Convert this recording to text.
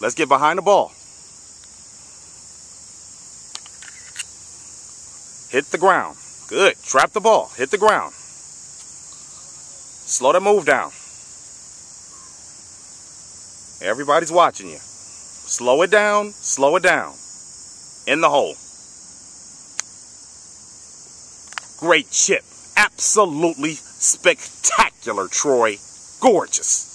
Let's get behind the ball. Hit the ground. Good. Trap the ball. Hit the ground. Slow the move down. Everybody's watching you. Slow it down. Slow it down. In the hole. Great chip. Absolutely spectacular, Troy. Gorgeous.